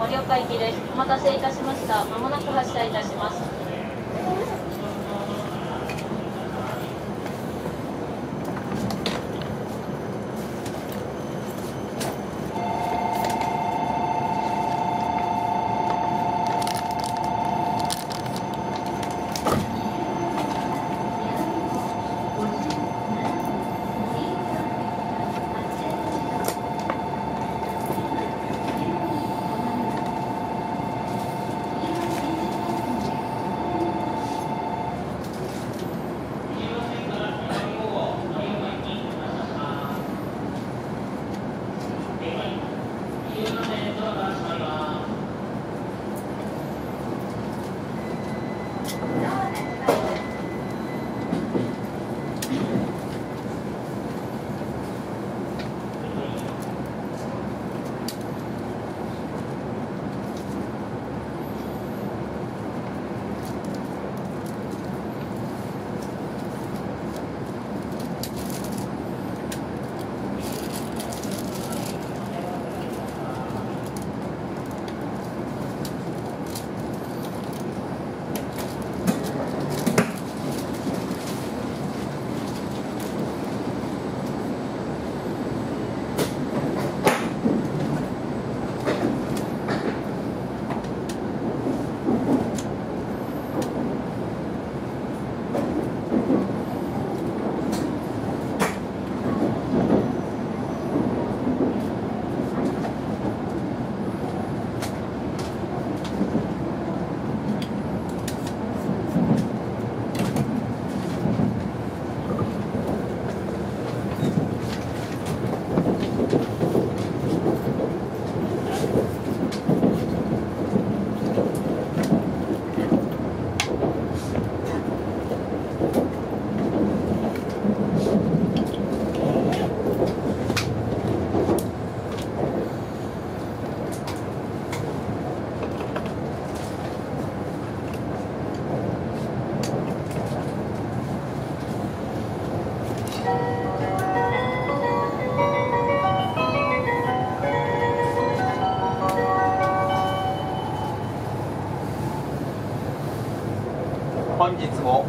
盛岡行きです。お待たせいたしました。まもなく発車いたします。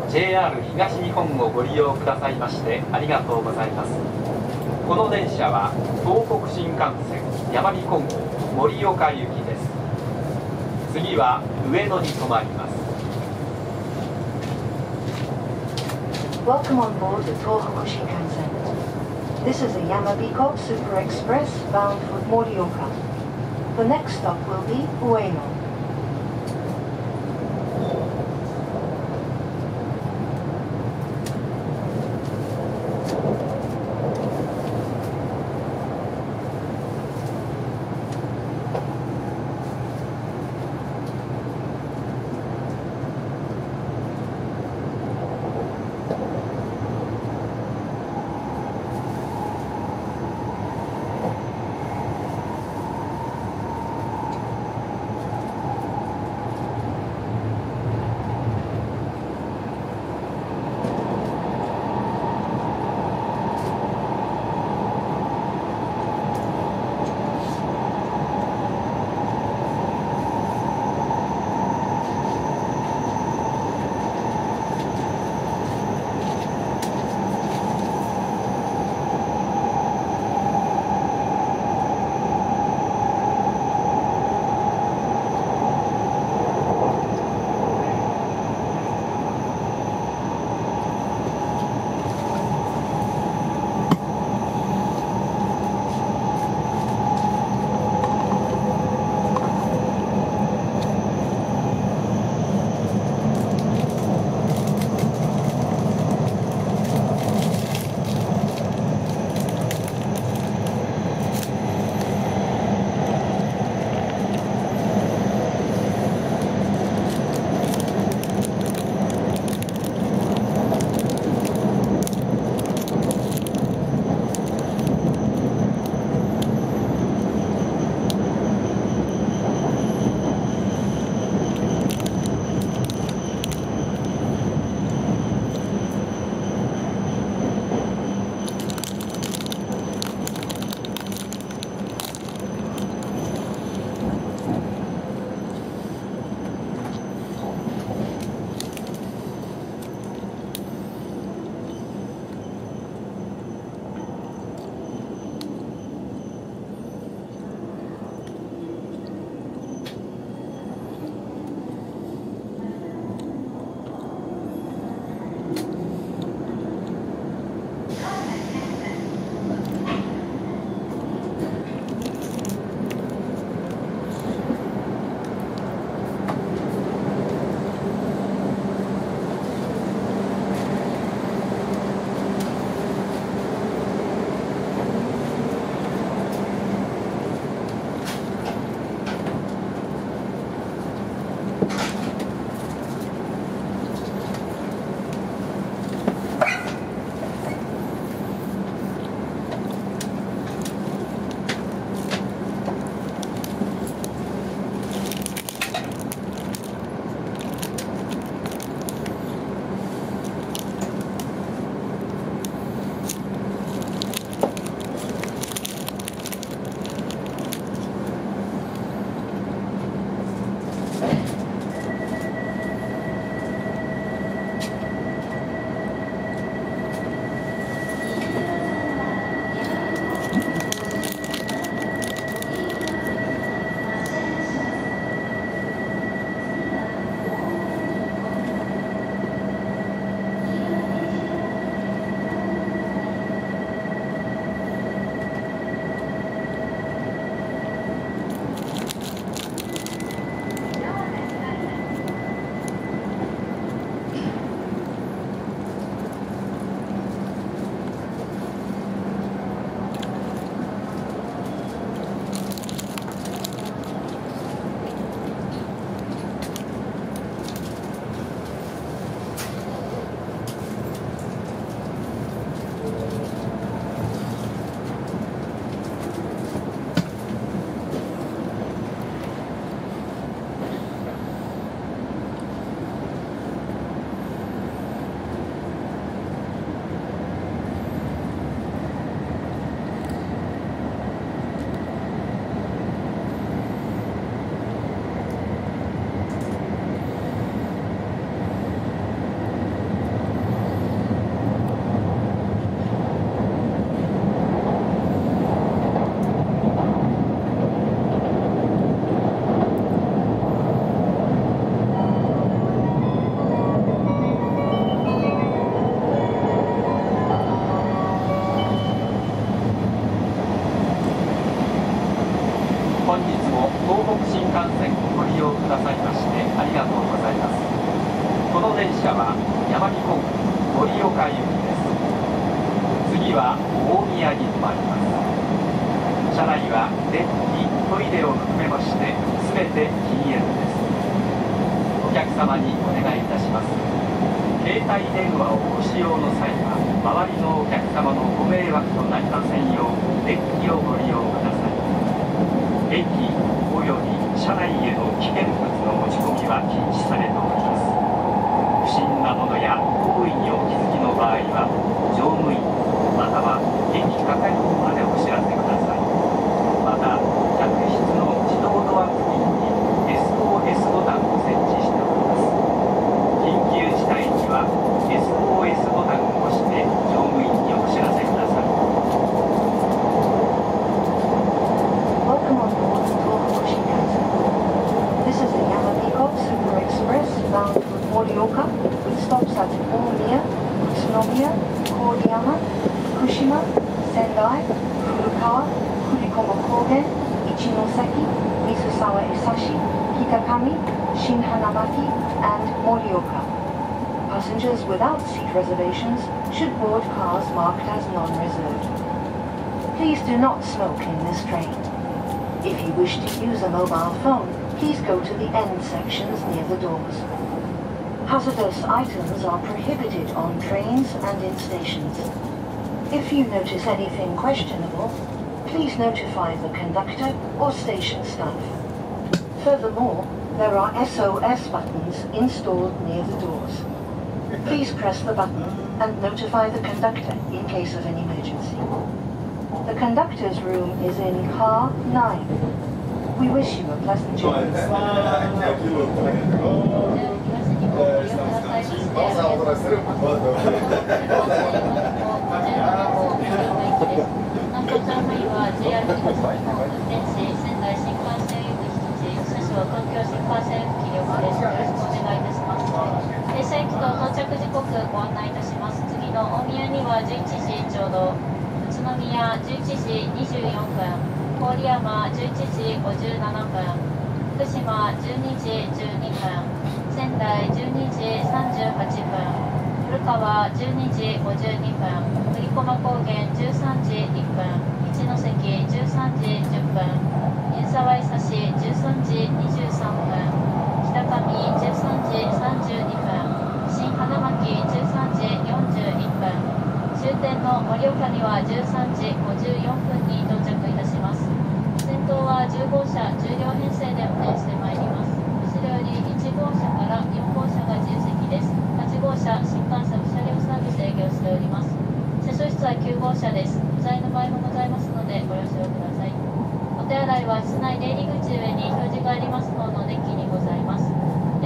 JR 東日本をご利用くださいましてありがとうございますこの電車は東北新幹線山見本郷盛岡行きです次は上野に停まります Welcome on board the Tohoku Shinkansen. This is a Yamabiko Super Express bound for Morioka. The next stop will be Ueno.「車内は電気トイレを含めまして全て禁煙ですお客様にお願いいたします。携帯電話をご使用の際は周りのお客様のご迷惑となりませんよう電気をご利用ください。駅および車内への危険物の持ち込みは禁止されております。不審なものや行為にお気づきの場合は Omiya, Utsunomiya, Koriyama, Fukushima, Sendai, Furukawa, Kurikomo Kogen, Ichinoseki, Misusawa Esashi, Kitakami, Shinhanamaki, and Morioka. Passengers without seat reservations should board cars marked as non-reserved. Please do not smoke in this train. If you wish to use a mobile phone, please go to the end sections near the doors. Hazardous items are prohibited on trains and in stations. If you notice anything questionable, please notify the conductor or station staff. Furthermore, there are SOS buttons installed near the doors. Please press the button and notify the conductor in case of an emergency. The conductor's room is in car 9. We wish you a pleasant journey. 次の大宮には11時ちょうど宇都宮11時24分郡山11時57分福島12時12分仙台12時38分古川12時52分栗駒高原13時1分一関13時10分湯沢伊佐市13時23分北上13時32分新花巻13時41分終点の盛岡には13時54分に到頭は10号車10両編成で運転してまいります。後ろより1号車から4号車が自由席です。8号車新幹線車両サービス営業しております。車掌室は9号車です。不在の場合もございますのでご了承ください。お手洗いは室内出入り口上に表示があります方のデッキにございます。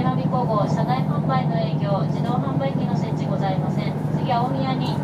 手間工房車内販売の営業自動販売機の設置ございません。次は大宮に